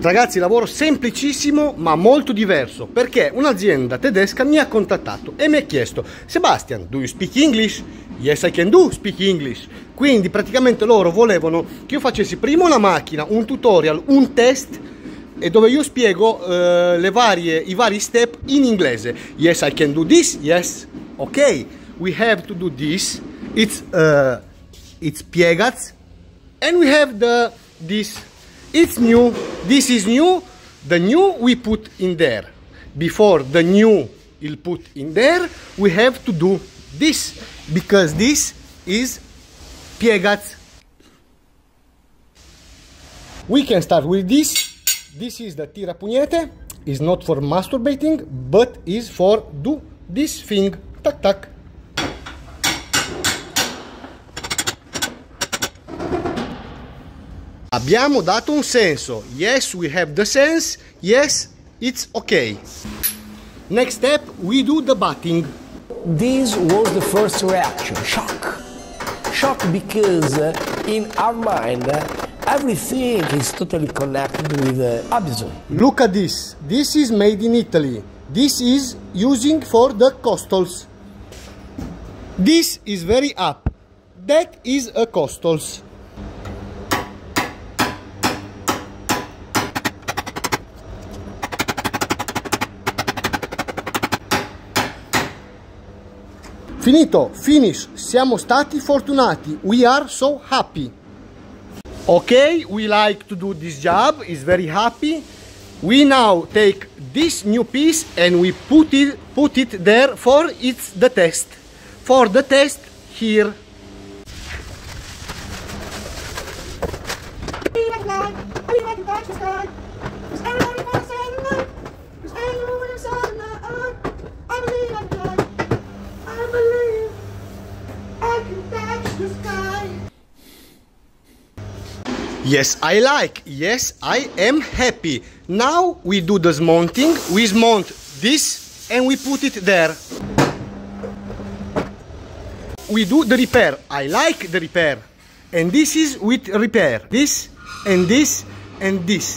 Ragazzi, lavoro semplicissimo ma molto diverso perché un'azienda tedesca mi ha contattato e mi ha chiesto Sebastian, do you speak English? Yes, I can do speak English. Quindi praticamente loro volevano che io facessi prima una macchina, un tutorial, un test e dove io spiego le varie, i vari step in inglese. Yes, I can do this. Yes, ok. We have to do this. It's uh, it's piegats, and we have the this. It's new. This is new. The new we put in there. Before the new il put in there, we have to do this because this is piegats. We can start with this This is the tirapugnete. Is not for masturbating, but is for do this thing. Tac tac. Abbiamo dato un senso. Yes, we have the sense. Yes, it's okay. Next step, we do the batting. This was the first reaction, shock. Shock because uh, in our mind, uh, everything is totally connected with uh. Look at this. This is made in Italy. This is using for the costals. This is very up. That is a costals. Finito, finish, siamo stati fortunati, we are so happy. Okay, we like to do this job, is very happy. We now take this new piece and we put it, put it there for it's the test. For the test here. Yes, I like. Yes, I am happy. Now we do the smonting. We smont this and we put it there. We do the repair. I like the repair. And this is with repair. This and this and this.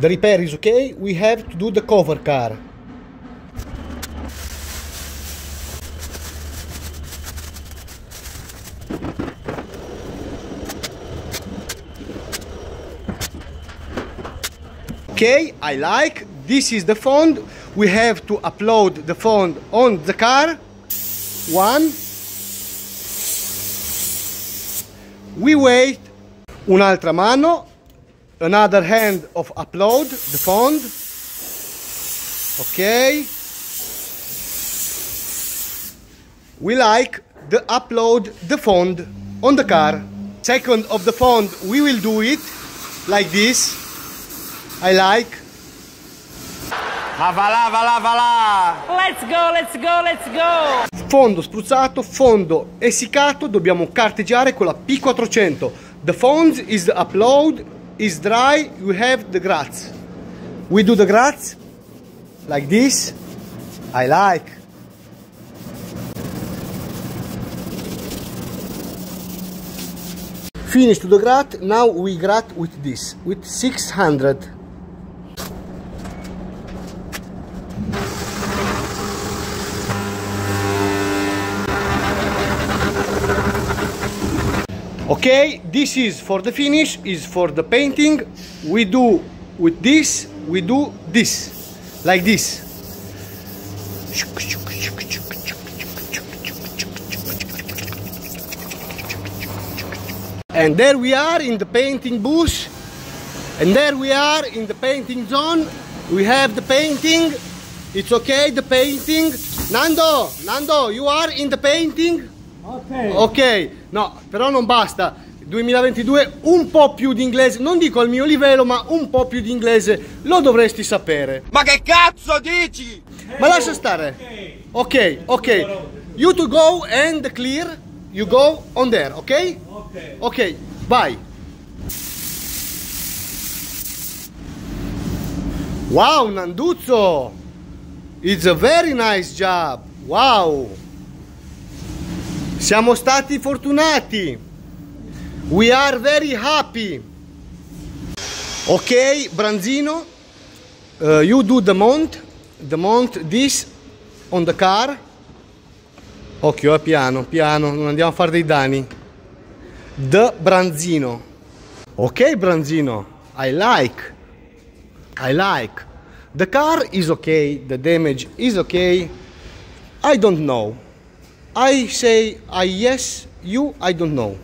The repair is okay, we have to do the cover car. Okay, I like. This is the font. We have to upload the font on the car. One. We wait. Un'altra mano. Another hand of upload the font okay. We like the upload the font on the car. Second of the font we will do it like this. I like. Ma va là, va là, va. là! Let's go, let's go, let's go! Fondo spruzzato, fondo essiccato, dobbiamo carteggiare con la P400. The font is upload, is dry, you have the grass. We do the grass like this. I like. Finish to the grat, now we grat with this, with 600. Okay this is for the finish is for the painting. We do with this we do this like this. And there we are in the painting bush. And there we are in the painting zone. We have the painting. It's okay the painting. Nando Nando you are in the painting ok ok No, però non basta. 2022 un po' più di inglese, non dico al mio livello, ma un po' più di inglese lo dovresti sapere. Ma che cazzo dici? Ma lascia stare. Ok, ok. You to go and clear, you go on there, ok? ok Ok, vai. Wow, Nanduzzo! It's a very nice job! Wow! Siamo stati fortunati! We are very happy! Ok, Branzino, uh, you do the mount, the mount this on the car. Occhio, eh, piano, piano, non andiamo a fare dei danni. The Branzino. Ok, Branzino, I like. I like. The car is okay, the damage is okay. I don't know. I say I yes, you I don't know.